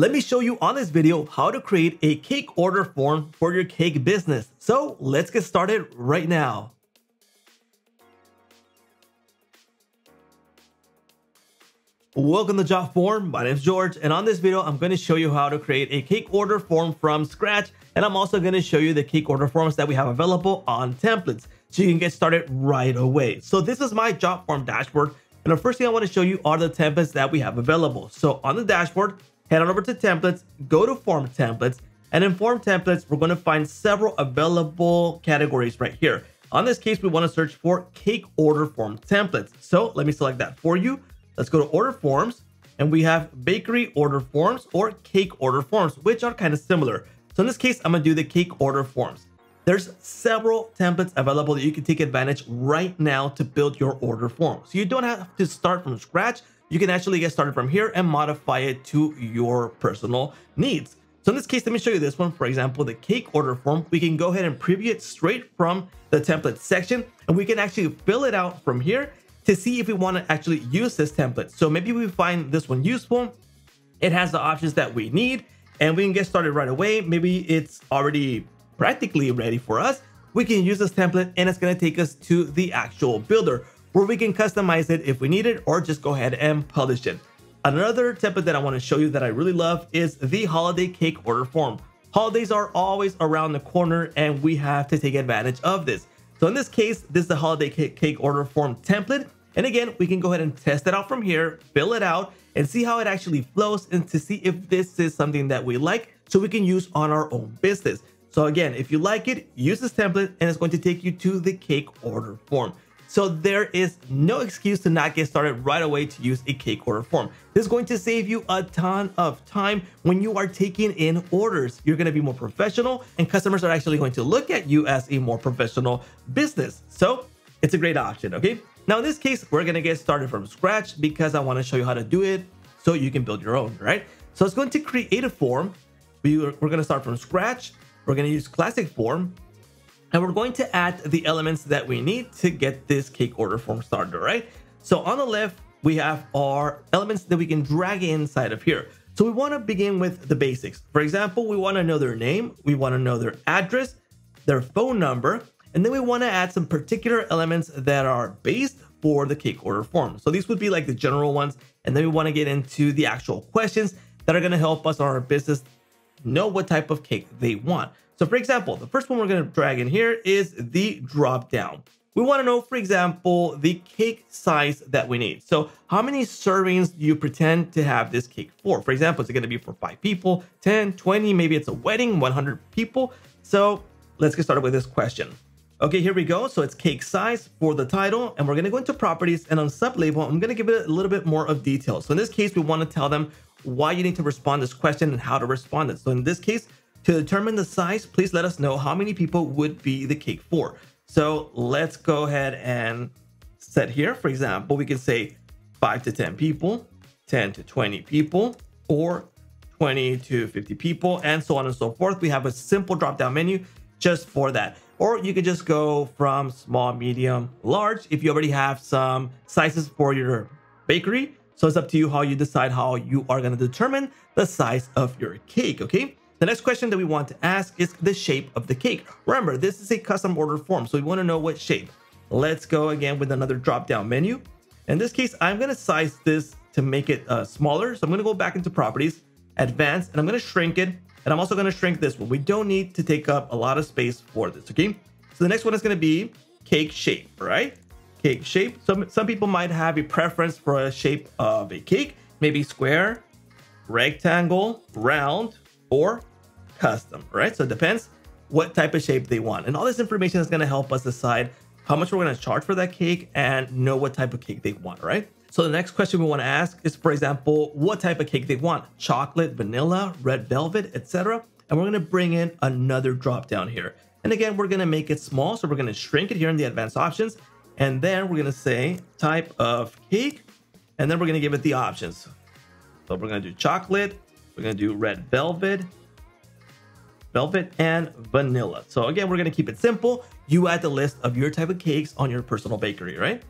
let me show you on this video how to create a cake order form for your cake business. So let's get started right now. Welcome to Jotform. My name is George, and on this video, I'm going to show you how to create a cake order form from scratch. And I'm also going to show you the cake order forms that we have available on templates so you can get started right away. So this is my Jotform dashboard. And the first thing I want to show you are the templates that we have available. So on the dashboard, head on over to templates, go to form templates, and in form templates, we're going to find several available categories right here. On this case, we want to search for cake order form templates. So let me select that for you. Let's go to order forms and we have bakery order forms or cake order forms, which are kind of similar. So in this case, I'm gonna do the cake order forms. There's several templates available that you can take advantage right now to build your order form. So you don't have to start from scratch. You can actually get started from here and modify it to your personal needs. So in this case, let me show you this one. For example, the cake order form, we can go ahead and preview it straight from the template section and we can actually fill it out from here to see if we want to actually use this template. So maybe we find this one useful. It has the options that we need and we can get started right away. Maybe it's already practically ready for us. We can use this template and it's going to take us to the actual builder where we can customize it if we need it or just go ahead and publish it. Another template that I want to show you that I really love is the holiday cake order form. Holidays are always around the corner and we have to take advantage of this. So in this case, this is the holiday cake, order form template. And again, we can go ahead and test it out from here, fill it out, and see how it actually flows and to see if this is something that we like so we can use on our own business. So again, if you like it, use this template and it's going to take you to the cake order form. So there is no excuse to not get started right away to use a cake order form. This is going to save you a ton of time when you are taking in orders. You're going to be more professional and customers are actually going to look at you as a more professional business. So it's a great option, okay? Now, in this case, we're going to get started from scratch because I want to show you how to do it so you can build your own, right? So it's going to create a form. We we're going to start from scratch. We're going to use classic form and we're going to add the elements that we need to get this cake order form started, right? So on the left, we have our elements that we can drag inside of here. So we want to begin with the basics. For example, we want to know their name, we want to know their address, their phone number, and then we want to add some particular elements that are based for the cake order form. So these would be like the general ones. And then we want to get into the actual questions that are going to help us on our business know what type of cake they want. So for example, the first one we're going to drag in here is the drop down. We want to know, for example, the cake size that we need. So how many servings do you pretend to have this cake for? For example, is it going to be for five people, 10, 20, maybe it's a wedding, 100 people. So let's get started with this question. Okay, here we go. So it's cake size for the title, and we're gonna go into properties and on sub label, I'm gonna give it a little bit more of detail. So in this case, we wanna tell them why you need to respond this question and how to respond it. So in this case, to determine the size, please let us know how many people would be the cake for. So let's go ahead and set here. For example, we can say five to 10 people, 10 to 20 people, or 20 to 50 people, and so on and so forth. We have a simple drop down menu just for that or you could just go from small, medium, large if you already have some sizes for your bakery. So it's up to you how you decide how you are going to determine the size of your cake, okay? The next question that we want to ask is the shape of the cake. Remember, this is a custom order form, so we want to know what shape. Let's go again with another drop-down menu. In this case, I'm going to size this to make it uh, smaller. So I'm going to go back into properties, advanced, and I'm going to shrink it and I'm also going to shrink this one. We don't need to take up a lot of space for this, okay? So the next one is going to be cake shape, right? Cake shape. Some, some people might have a preference for a shape of a cake, maybe square, rectangle, round, or custom, right? So it depends what type of shape they want. And all this information is going to help us decide how much we're going to charge for that cake and know what type of cake they want, right? So the next question we want to ask is, for example, what type of cake they want, chocolate, vanilla, red velvet, etc. And we're going to bring in another drop down here. And again, we're going to make it small. So we're going to shrink it here in the advanced options. And then we're going to say type of cake. And then we're going to give it the options. So we're going to do chocolate. We're going to do red velvet, velvet, and vanilla. So again, we're going to keep it simple. You add the list of your type of cakes on your personal bakery, right?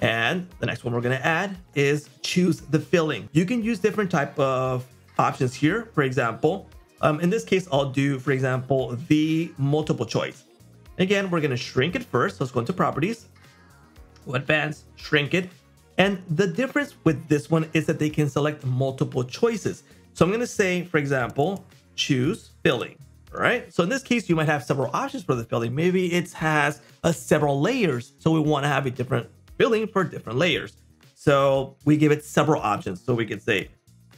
And the next one we're going to add is choose the filling. You can use different type of options here. For example, um, in this case, I'll do, for example, the multiple choice. Again, we're going to shrink it first. Let's go into properties, advanced, shrink it. And the difference with this one is that they can select multiple choices. So I'm going to say, for example, choose filling. Right. So in this case, you might have several options for the filling. Maybe it has a several layers. So we want to have a different filling for different layers. So we give it several options. So we could say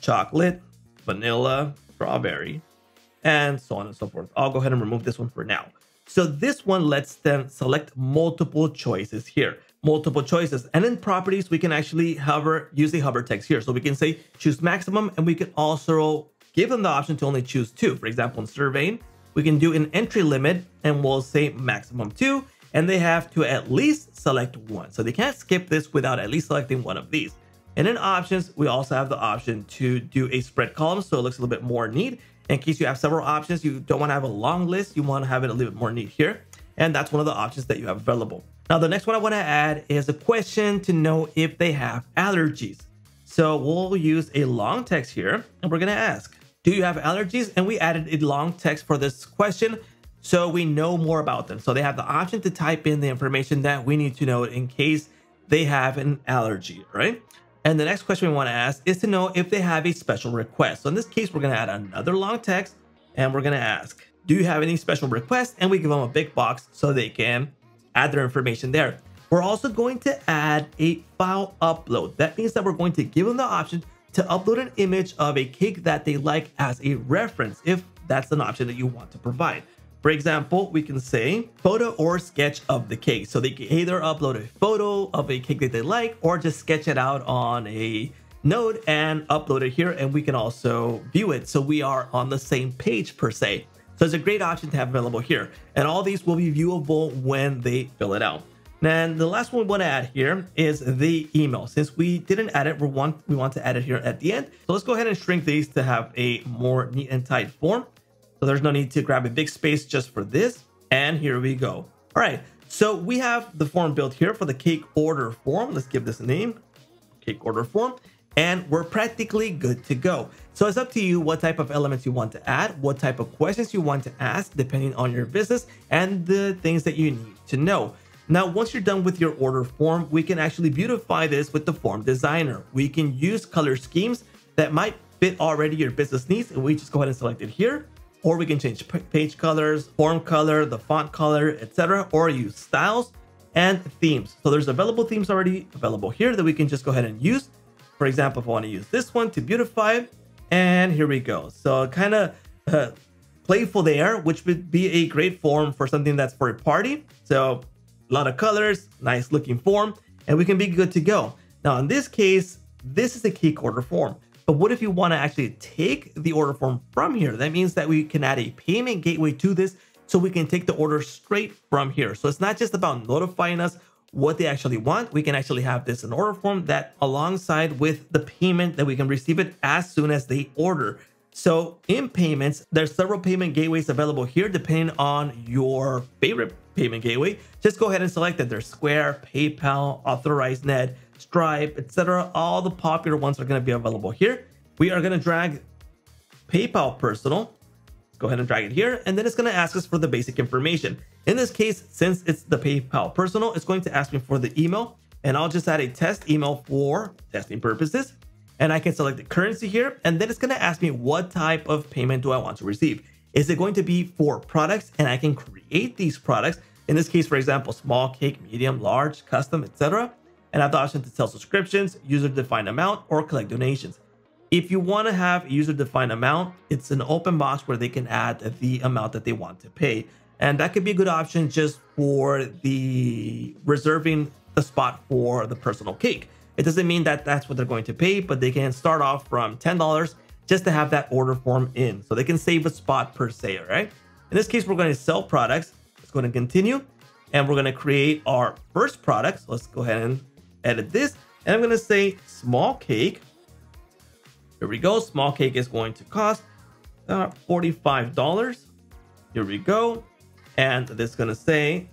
chocolate, vanilla, strawberry, and so on and so forth. I'll go ahead and remove this one for now. So this one lets them select multiple choices here, multiple choices. And in properties, we can actually hover, use the hover text here. So we can say choose maximum, and we can also give them the option to only choose two. For example, in surveying, we can do an entry limit and we'll say maximum two, and they have to at least select one. So they can't skip this without at least selecting one of these. And in options, we also have the option to do a spread column. So it looks a little bit more neat. In case you have several options, you don't want to have a long list, you want to have it a little bit more neat here. And that's one of the options that you have available. Now, the next one I want to add is a question to know if they have allergies. So we'll use a long text here and we're going to ask, do you have allergies? And we added a long text for this question so we know more about them. So they have the option to type in the information that we need to know in case they have an allergy, right? And the next question we want to ask is to know if they have a special request. So in this case, we're going to add another long text and we're going to ask, do you have any special requests? And we give them a big box so they can add their information there. We're also going to add a file upload. That means that we're going to give them the option to upload an image of a cake that they like as a reference, if that's an option that you want to provide. For example, we can say photo or sketch of the cake. So they can either upload a photo of a cake that they like or just sketch it out on a node and upload it here and we can also view it. So we are on the same page per se. So it's a great option to have available here. And all these will be viewable when they fill it out. And the last one we want to add here is the email. Since we didn't add it, we want, we want to add it here at the end. So let's go ahead and shrink these to have a more neat and tight form. So there's no need to grab a big space just for this. And here we go. All right, so we have the form built here for the cake order form. Let's give this a name, cake order form. And we're practically good to go. So it's up to you what type of elements you want to add, what type of questions you want to ask, depending on your business and the things that you need to know. Now, once you're done with your order form, we can actually beautify this with the form designer. We can use color schemes that might fit already your business needs. And we just go ahead and select it here or we can change page colors, form color, the font color, etc. or use styles and themes. So there's available themes already available here that we can just go ahead and use. For example, if I want to use this one to beautify, and here we go. So kind of uh, playful there, which would be a great form for something that's for a party. So a lot of colors, nice looking form, and we can be good to go. Now in this case, this is a cake order form. But what if you want to actually take the order form from here? That means that we can add a payment gateway to this so we can take the order straight from here. So it's not just about notifying us what they actually want. We can actually have this in order form that alongside with the payment that we can receive it as soon as they order. So in payments, there's several payment gateways available here depending on your favorite payment gateway. Just go ahead and select that. There's Square, PayPal, AuthorizeNet, Stripe, etc. All the popular ones are going to be available here. We are going to drag PayPal Personal. Go ahead and drag it here, and then it's going to ask us for the basic information. In this case, since it's the PayPal Personal, it's going to ask me for the email, and I'll just add a test email for testing purposes. And I can select the currency here, and then it's going to ask me what type of payment do I want to receive. Is it going to be for products? And I can create these products. In this case, for example, small cake, medium, large, custom, etc and have the option to sell subscriptions, user-defined amount, or collect donations. If you want to have a user-defined amount, it's an open box where they can add the amount that they want to pay. And that could be a good option just for the reserving the spot for the personal cake. It doesn't mean that that's what they're going to pay, but they can start off from $10 just to have that order form in. So they can save a spot per se, all right? In this case, we're going to sell products. Let's go and continue. And we're going to create our first product. So let's go ahead and edit this. And I'm going to say small cake. Here we go. Small cake is going to cost uh, $45. Here we go. And this is going to say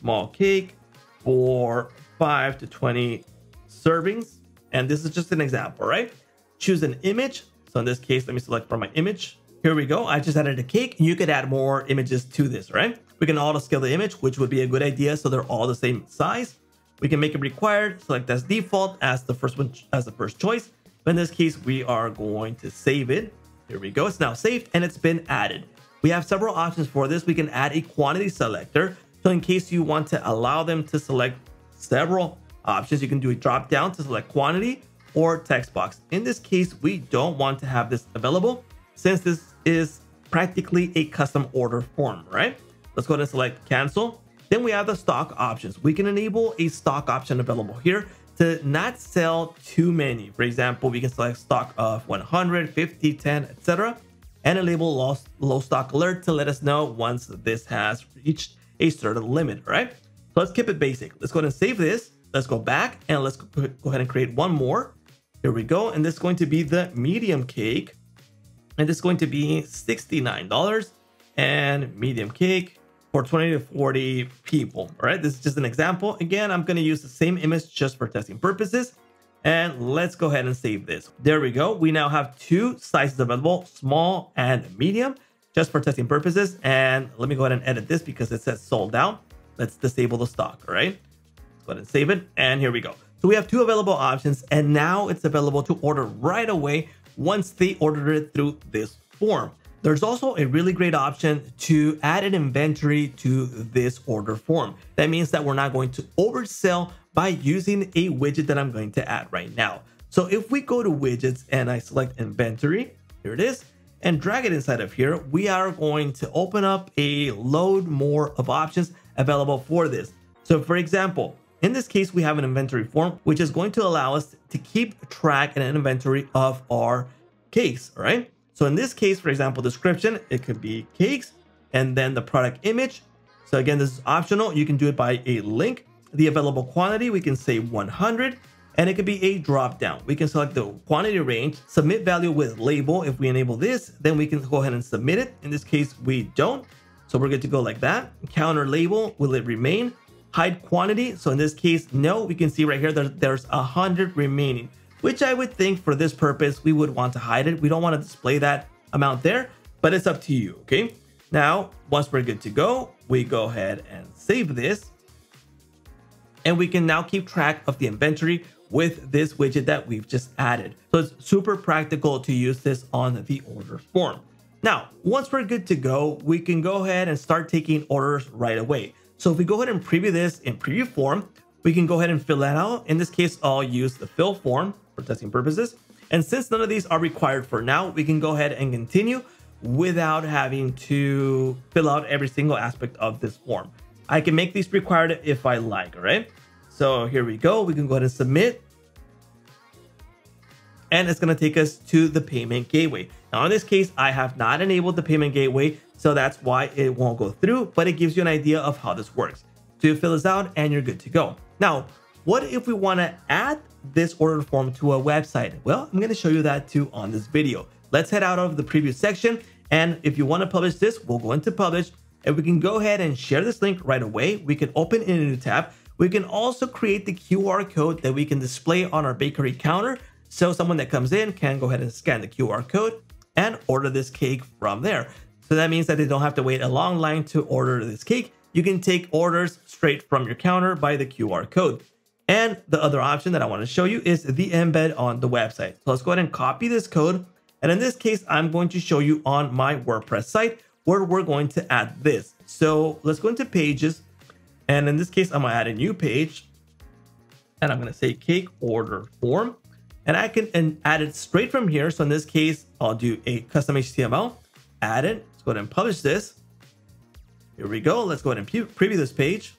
small cake for 5 to 20 servings. And this is just an example, right? Choose an image. So in this case, let me select from my image. Here we go. I just added a cake. You could add more images to this, right? We can auto scale the image, which would be a good idea. So they're all the same size. We can make it required, select as default as the first one as the first choice. But in this case, we are going to save it. Here we go. It's now saved and it's been added. We have several options for this. We can add a quantity selector. So in case you want to allow them to select several options, you can do a drop down to select quantity or text box. In this case, we don't want to have this available since this is practically a custom order form, right? Let's go ahead and select cancel. Then we have the stock options. We can enable a stock option available here to not sell too many. For example, we can select stock of 100, 50, 10, etc. and enable low, low stock alert to let us know once this has reached a certain limit, right? So let's keep it basic. Let's go ahead and save this. Let's go back and let's go ahead and create one more. Here we go. And this is going to be the medium cake. And this is going to be $69 and medium cake for 20 to 40 people. All right, this is just an example. Again, I'm going to use the same image just for testing purposes. And let's go ahead and save this. There we go. We now have two sizes available, small and medium, just for testing purposes. And let me go ahead and edit this because it says sold out. Let's disable the stock, all right? Let's go ahead and save it. And here we go. So we have two available options and now it's available to order right away once they order it through this form. There's also a really great option to add an inventory to this order form. That means that we're not going to oversell by using a widget that I'm going to add right now. So if we go to widgets and I select inventory, here it is, and drag it inside of here, we are going to open up a load more of options available for this. So for example, in this case, we have an inventory form, which is going to allow us to keep track and an inventory of our case, all right? So in this case, for example, description, it could be cakes and then the product image. So again, this is optional. You can do it by a link. The available quantity, we can say 100 and it could be a drop down. We can select the quantity range, submit value with label. If we enable this, then we can go ahead and submit it. In this case, we don't. So we're good to go like that. Counter label, will it remain? Hide quantity. So in this case, no, we can see right here, there's, there's 100 remaining which I would think for this purpose, we would want to hide it. We don't want to display that amount there, but it's up to you, okay? Now, once we're good to go, we go ahead and save this. And we can now keep track of the inventory with this widget that we've just added. So it's super practical to use this on the order form. Now, once we're good to go, we can go ahead and start taking orders right away. So if we go ahead and preview this in preview form, we can go ahead and fill that out. In this case, I'll use the fill form for testing purposes. And since none of these are required for now, we can go ahead and continue without having to fill out every single aspect of this form. I can make these required if I like, all right? So here we go. We can go ahead and submit. And it's going to take us to the payment gateway. Now, in this case, I have not enabled the payment gateway, so that's why it won't go through, but it gives you an idea of how this works. So you fill this out and you're good to go. Now, what if we want to add this order form to a website? Well, I'm going to show you that too on this video. Let's head out of the preview section. And if you want to publish this, we'll go into publish and we can go ahead and share this link right away. We can open in a new tab. We can also create the QR code that we can display on our bakery counter. So someone that comes in can go ahead and scan the QR code and order this cake from there. So that means that they don't have to wait a long line to order this cake. You can take orders straight from your counter by the QR code. And the other option that I want to show you is the embed on the website. So let's go ahead and copy this code. And in this case, I'm going to show you on my WordPress site where we're going to add this. So let's go into pages. And in this case, I'm going to add a new page. And I'm going to say cake order form. And I can add it straight from here. So in this case, I'll do a custom HTML, add it. Let's go ahead and publish this. Here we go. Let's go ahead and preview this page.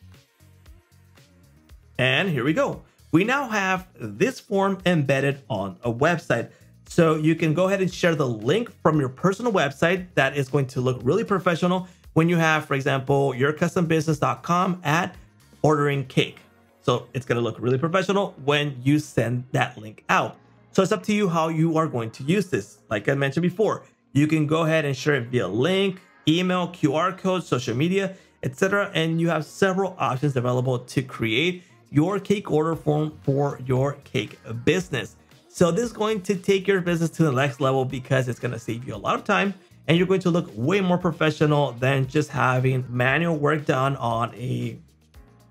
And here we go. We now have this form embedded on a website. So you can go ahead and share the link from your personal website that is going to look really professional when you have, for example, yourcustombusiness.com at ordering cake. So it's going to look really professional when you send that link out. So it's up to you how you are going to use this. Like I mentioned before, you can go ahead and share it via link, email, QR code, social media, etc. And you have several options available to create your cake order form for your cake business. So this is going to take your business to the next level because it's going to save you a lot of time and you're going to look way more professional than just having manual work done on a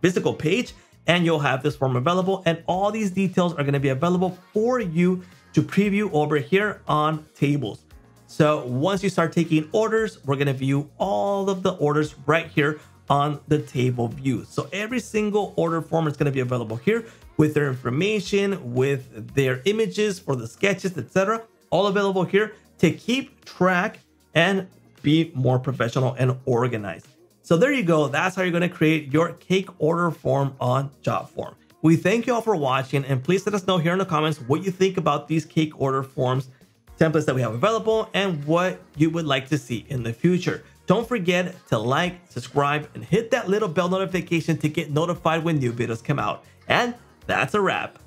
physical page and you'll have this form available and all these details are going to be available for you to preview over here on tables. So once you start taking orders, we're going to view all of the orders right here on the table view. So every single order form is going to be available here with their information, with their images for the sketches, etc. All available here to keep track and be more professional and organized. So there you go. That's how you're going to create your cake order form on JotForm. We thank you all for watching and please let us know here in the comments what you think about these cake order forms templates that we have available and what you would like to see in the future. Don't forget to like, subscribe, and hit that little bell notification to get notified when new videos come out. And that's a wrap.